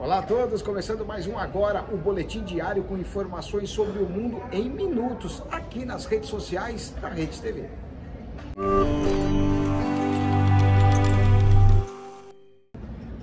Olá a todos, começando mais um agora, o boletim diário com informações sobre o mundo em minutos, aqui nas redes sociais da Rede TV.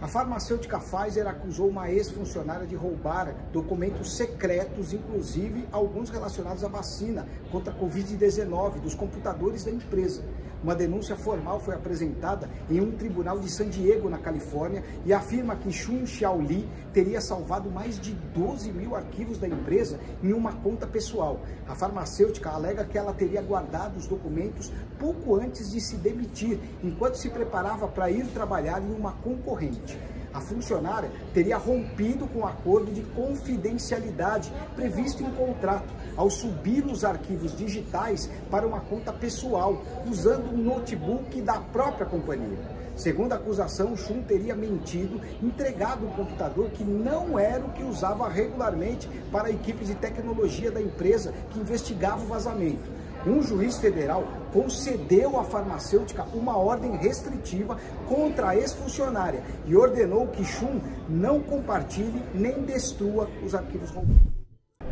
A farmacêutica Pfizer acusou uma ex-funcionária de roubar documentos secretos, inclusive alguns relacionados à vacina contra a Covid-19 dos computadores da empresa. Uma denúncia formal foi apresentada em um tribunal de San Diego, na Califórnia, e afirma que Xun Xiaoli teria salvado mais de 12 mil arquivos da empresa em uma conta pessoal. A farmacêutica alega que ela teria guardado os documentos pouco antes de se demitir, enquanto se preparava para ir trabalhar em uma concorrente a funcionária teria rompido com o acordo de confidencialidade previsto em contrato ao subir os arquivos digitais para uma conta pessoal, usando um notebook da própria companhia. Segundo a acusação, Chun teria mentido, entregado um computador que não era o que usava regularmente para a equipe de tecnologia da empresa que investigava o vazamento um juiz federal concedeu à farmacêutica uma ordem restritiva contra a ex-funcionária e ordenou que Chum não compartilhe nem destrua os arquivos roubados.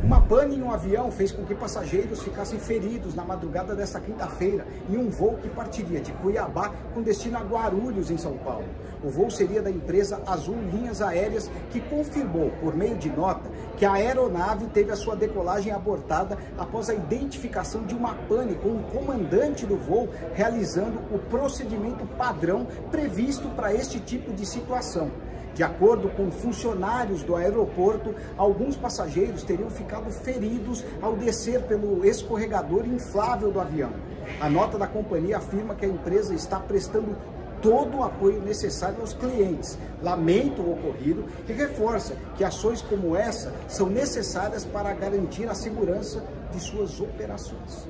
Uma pane em um avião fez com que passageiros ficassem feridos na madrugada desta quinta-feira em um voo que partiria de Cuiabá com destino a Guarulhos, em São Paulo. O voo seria da empresa Azul Linhas Aéreas, que confirmou, por meio de nota, que a aeronave teve a sua decolagem abortada após a identificação de uma pane com o comandante do voo realizando o procedimento padrão previsto para este tipo de situação. De acordo com funcionários do aeroporto, alguns passageiros teriam ficado feridos ao descer pelo escorregador inflável do avião. A nota da companhia afirma que a empresa está prestando todo o apoio necessário aos clientes, lamenta o ocorrido e reforça que ações como essa são necessárias para garantir a segurança de suas operações.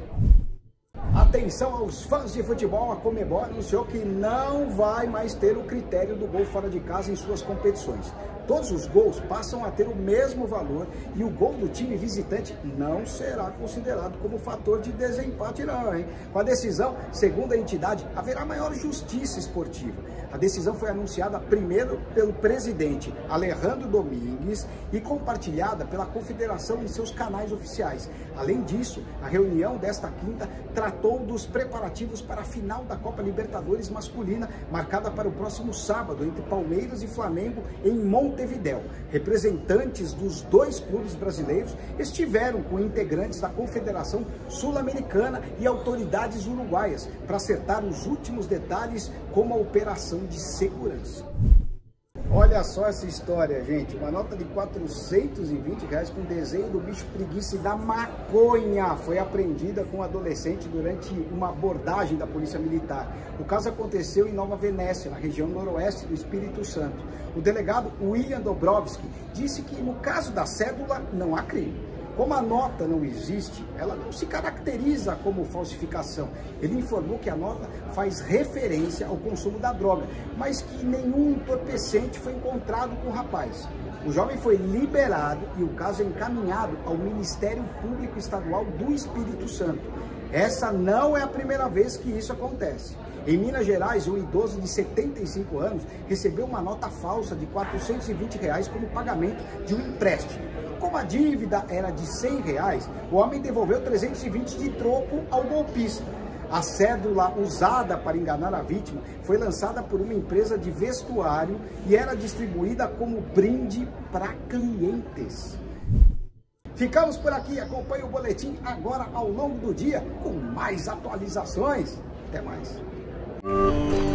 Atenção aos fãs de futebol, a Comebol anunciou que não vai mais ter o critério do gol fora de casa em suas competições. Todos os gols passam a ter o mesmo valor e o gol do time visitante não será considerado como fator de desempate não, hein? Com a decisão, segundo a entidade, haverá maior justiça esportiva. A decisão foi anunciada primeiro pelo presidente Alejandro Domingues e compartilhada pela confederação em seus canais oficiais. Além disso, a reunião desta quinta tratou dos preparativos para a final da Copa Libertadores masculina, marcada para o próximo sábado entre Palmeiras e Flamengo em Montevidéu. Representantes dos dois clubes brasileiros estiveram com integrantes da Confederação Sul-Americana e autoridades uruguaias para acertar os últimos detalhes como a operação de segurança. Olha só essa história, gente. Uma nota de 420 reais com desenho do bicho preguiça e da maconha foi apreendida com um adolescente durante uma abordagem da Polícia Militar. O caso aconteceu em Nova Venécia, na região noroeste do Espírito Santo. O delegado William Dobrovski disse que no caso da cédula não há crime. Como a nota não existe, ela não se caracteriza como falsificação. Ele informou que a nota faz referência ao consumo da droga, mas que nenhum entorpecente foi encontrado com o rapaz. O jovem foi liberado e o caso é encaminhado ao Ministério Público Estadual do Espírito Santo. Essa não é a primeira vez que isso acontece. Em Minas Gerais, um idoso de 75 anos recebeu uma nota falsa de 420 reais como pagamento de um empréstimo. Como a dívida era de 100 reais, o homem devolveu 320 de troco ao golpista. A cédula usada para enganar a vítima foi lançada por uma empresa de vestuário e era distribuída como brinde para clientes. Ficamos por aqui, acompanhe o boletim agora ao longo do dia com mais atualizações. Até mais. Música